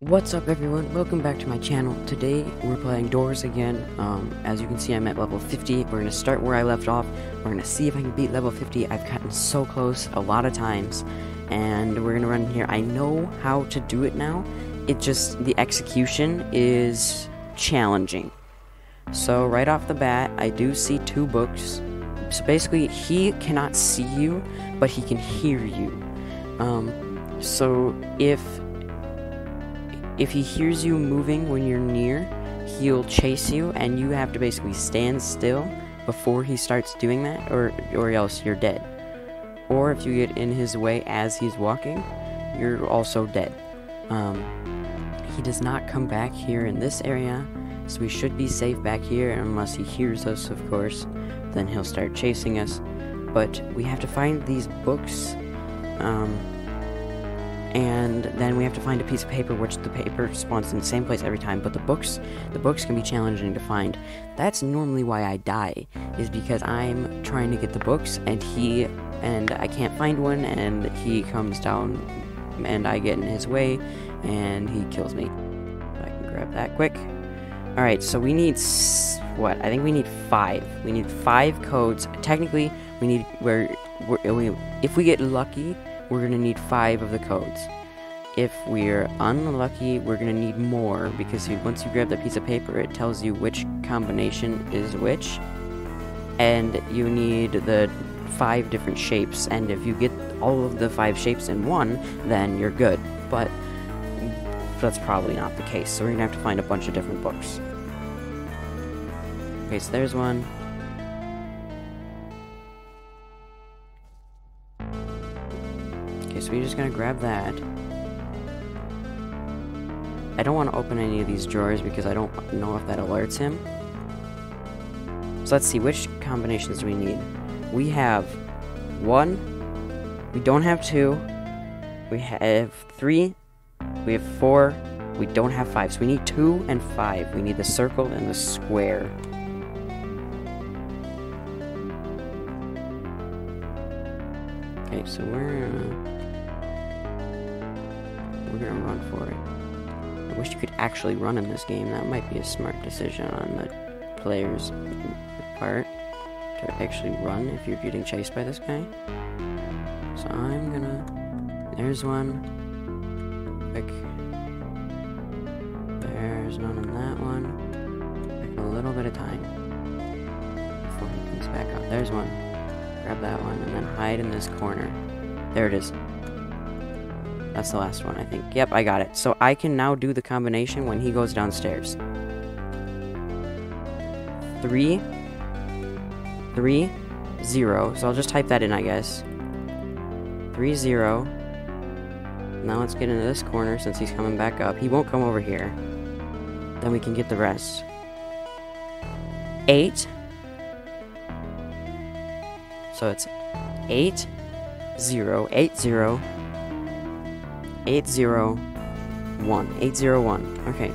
What's up everyone, welcome back to my channel. Today we're playing Doors again. Um, as you can see I'm at level 50. We're going to start where I left off. We're going to see if I can beat level 50. I've gotten so close a lot of times. And we're going to run here. I know how to do it now. It just, the execution is challenging. So right off the bat, I do see two books. So basically, he cannot see you, but he can hear you. Um, so if if he hears you moving when you're near, he'll chase you, and you have to basically stand still before he starts doing that, or or else you're dead. Or if you get in his way as he's walking, you're also dead. Um, he does not come back here in this area, so we should be safe back here, unless he hears us, of course. Then he'll start chasing us. But we have to find these books. Um, and then we have to find a piece of paper which the paper spawns in the same place every time but the books the books can be challenging to find. That's normally why i die is because i'm trying to get the books and he and i can't find one and he comes down and i get in his way and he kills me. I can grab that quick. All right so we need what? I think we need five. We need five codes. Technically we need where we, if we get lucky we're going to need five of the codes. If we're unlucky, we're going to need more because once you grab that piece of paper, it tells you which combination is which. And you need the five different shapes, and if you get all of the five shapes in one, then you're good. But that's probably not the case, so we're to have to find a bunch of different books. Okay, so there's one. So we're just gonna grab that. I don't want to open any of these drawers because I don't know if that alerts him. So let's see, which combinations do we need? We have one, we don't have two, we have three, we have four, we don't have five. So we need two and five. We need the circle and the square. Okay, so we're... Uh, we're gonna run for it. I wish you could actually run in this game. That might be a smart decision on the player's part to actually run if you're getting chased by this guy. So I'm gonna. There's one. Quick. There's none on that one. a little bit of time before he comes back up. There's one. Grab that one and then hide in this corner. There it is. That's the last one, I think. Yep, I got it. So I can now do the combination when he goes downstairs. Three, three, zero. So I'll just type that in, I guess. Three, zero. Now let's get into this corner since he's coming back up. He won't come over here. Then we can get the rest. Eight. So it's eight, zero, eight, zero, 801. 801. Okay.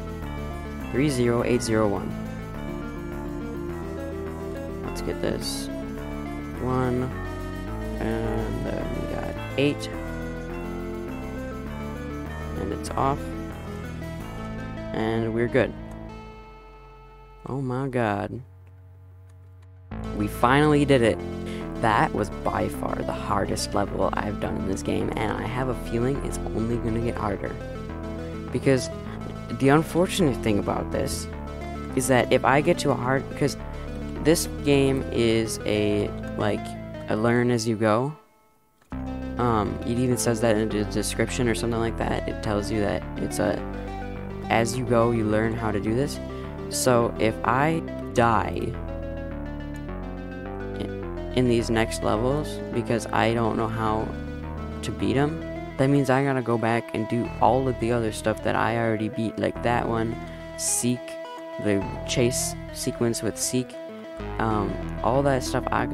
30801. Let's get this. One. And then we got eight. And it's off. And we're good. Oh my god. We finally did it. That was by far the hardest level I've done in this game, and I have a feeling it's only going to get harder. Because the unfortunate thing about this is that if I get to a hard. Because this game is a, like, a learn as you go. Um, it even says that in the description or something like that. It tells you that it's a. As you go, you learn how to do this. So if I die in these next levels because I don't know how to beat them, that means I gotta go back and do all of the other stuff that I already beat, like that one, Seek, the chase sequence with Seek, um, all that stuff. I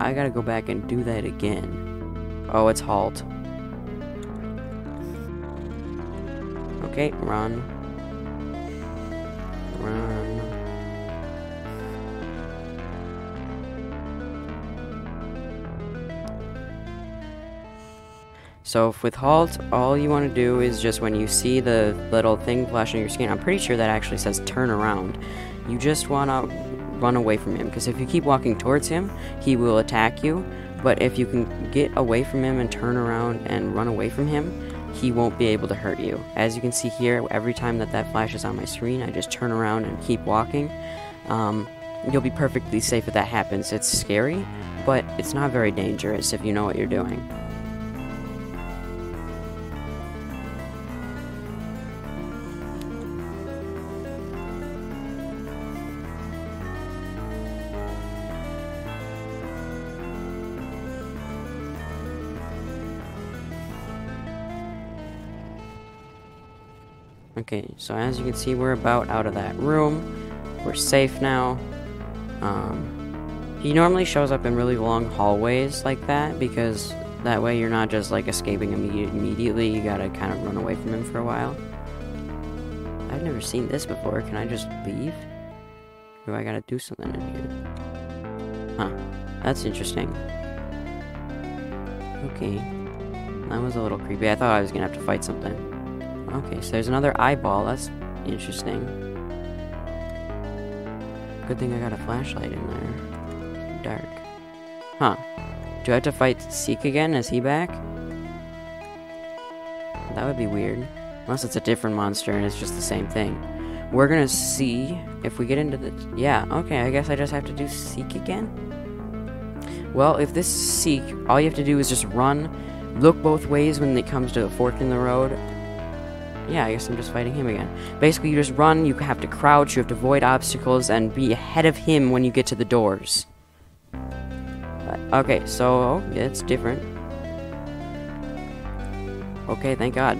I gotta go back and do that again. Oh, it's halt. Okay, run. Run. So if with halt, all you want to do is just when you see the little thing flash on your screen, I'm pretty sure that actually says turn around. You just want to run away from him, because if you keep walking towards him, he will attack you. But if you can get away from him and turn around and run away from him, he won't be able to hurt you. As you can see here, every time that that flashes on my screen, I just turn around and keep walking. Um, you'll be perfectly safe if that happens. It's scary, but it's not very dangerous if you know what you're doing. Okay, so as you can see, we're about out of that room. We're safe now. Um, he normally shows up in really long hallways like that because that way you're not just like escaping immediate immediately. You gotta kind of run away from him for a while. I've never seen this before. Can I just leave? Do I gotta do something in here? Huh. That's interesting. Okay. That was a little creepy. I thought I was gonna have to fight something. Okay, so there's another eyeball. That's interesting. Good thing I got a flashlight in there. Dark. Huh. Do I have to fight Seek again? Is he back? That would be weird. Unless it's a different monster and it's just the same thing. We're gonna see if we get into the... Yeah, okay, I guess I just have to do Seek again? Well, if this Seek, all you have to do is just run, look both ways when it comes to a fork in the road, yeah, I guess I'm just fighting him again. Basically, you just run, you have to crouch, you have to avoid obstacles, and be ahead of him when you get to the doors. But, okay, so, yeah, it's different. Okay, thank God.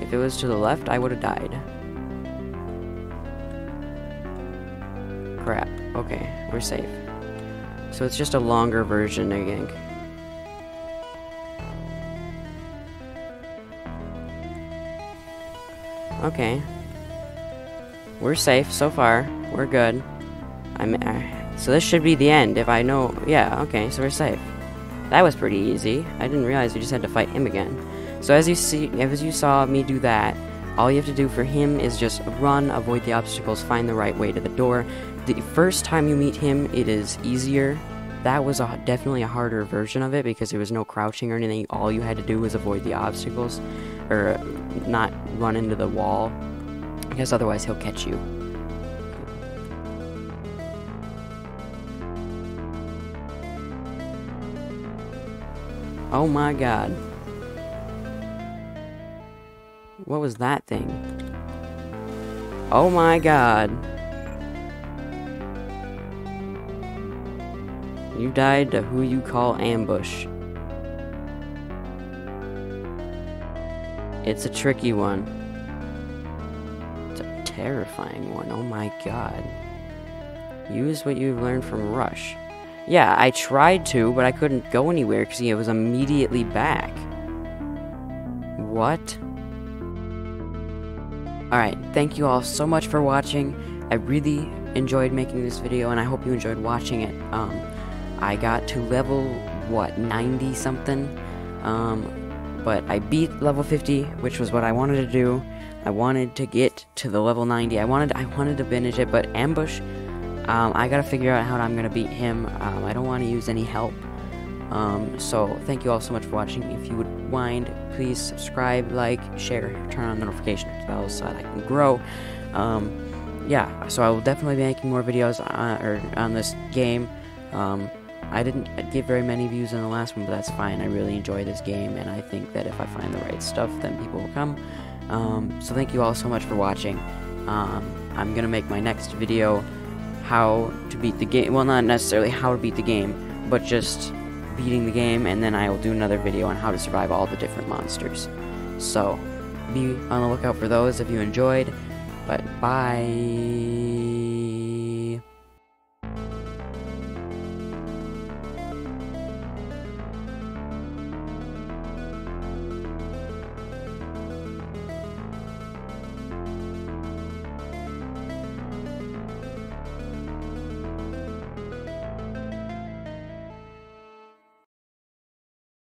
If it was to the left, I would have died. Crap. Okay, we're safe. So it's just a longer version, I think. Okay. We're safe so far. We're good. I'm. Uh, so this should be the end if I know. Yeah. Okay. So we're safe. That was pretty easy. I didn't realize we just had to fight him again. So as you see, as you saw me do that, all you have to do for him is just run, avoid the obstacles, find the right way to the door. The first time you meet him, it is easier. That was a, definitely a harder version of it because there was no crouching or anything. All you had to do was avoid the obstacles or not run into the wall because otherwise he'll catch you. Oh my god. What was that thing? Oh my god. You died to who you call ambush. It's a tricky one. It's a terrifying one. Oh my god. Use what you've learned from Rush. Yeah, I tried to, but I couldn't go anywhere because he was immediately back. What? Alright, thank you all so much for watching. I really enjoyed making this video, and I hope you enjoyed watching it. Um, I got to level, what, 90 something? Um, but I beat level 50, which was what I wanted to do. I wanted to get to the level 90. I wanted I wanted to finish it, but Ambush, um, I gotta figure out how I'm gonna beat him. Um, I don't want to use any help. Um, so thank you all so much for watching. If you would mind, please subscribe, like, share, turn on notification bells so that I can grow. Um, yeah, so I will definitely be making more videos on, uh, or on this game. I didn't get very many views in the last one, but that's fine. I really enjoy this game, and I think that if I find the right stuff, then people will come. Um, so thank you all so much for watching. Um, I'm going to make my next video how to beat the game. Well, not necessarily how to beat the game, but just beating the game, and then I will do another video on how to survive all the different monsters. So, be on the lookout for those if you enjoyed, but bye!